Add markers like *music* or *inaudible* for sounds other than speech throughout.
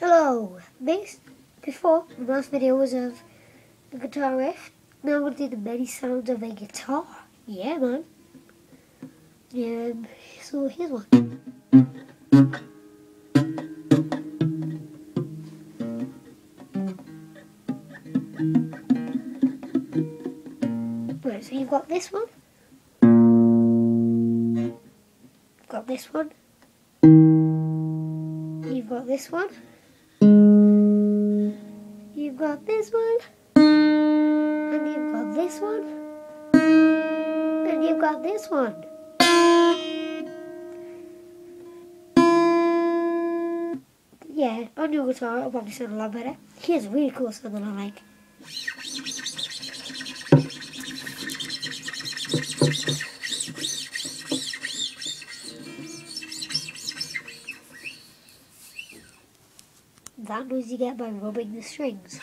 Hello, this before the last video was of the guitar riff. Now gonna do the many sounds of a guitar. Yeah, man. Yeah. So here's one. Right, so you've got this one. You've got this one. You've got this one. You've got this one. And you've got this one. And you've got this one. Yeah, on your guitar it'll probably sound a lot better. Here's a really cool sound that I like. That noise you get by rubbing the strings.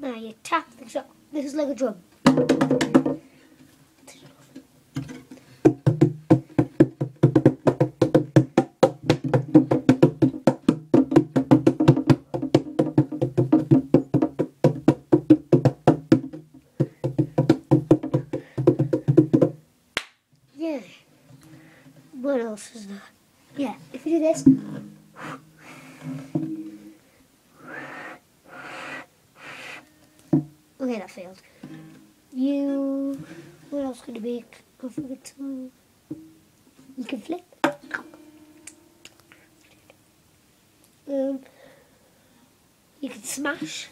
Now you tap this up. This is like a drum. What else is there? Yeah, if you do this. Okay, that failed. You. What else could it be? I forget to. You can flip. Um. You can smash.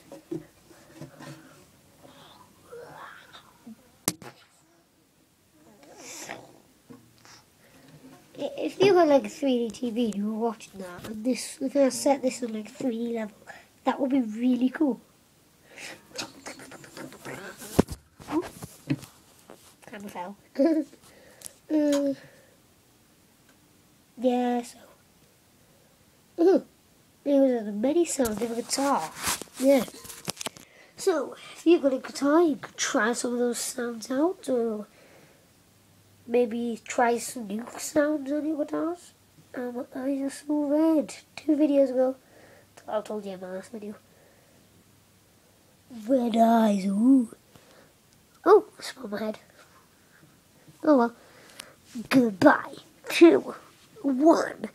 If you got like a 3D TV and you were watching that, and this, if I set this on like 3D level, that would be really cool. Oh, camera fell. *laughs* uh, yeah, so. Uh, there was a many sounds of a guitar. Yeah. So, if you've got a guitar, you could try some of those sounds out, or maybe try some new sounds on your guitars. Um, I just read two videos ago. I told you in my last video. Red eyes, ooh. Oh, I spun my head. Oh well. Goodbye. Two, one.